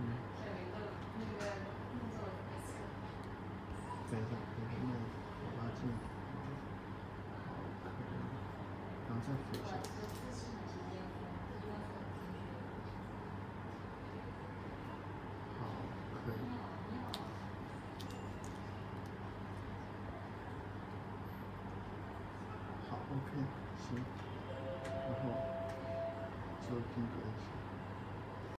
嗯，等一下，等一下，那我拉近，好，可以，然后再扶一下。行，然后做定格一下。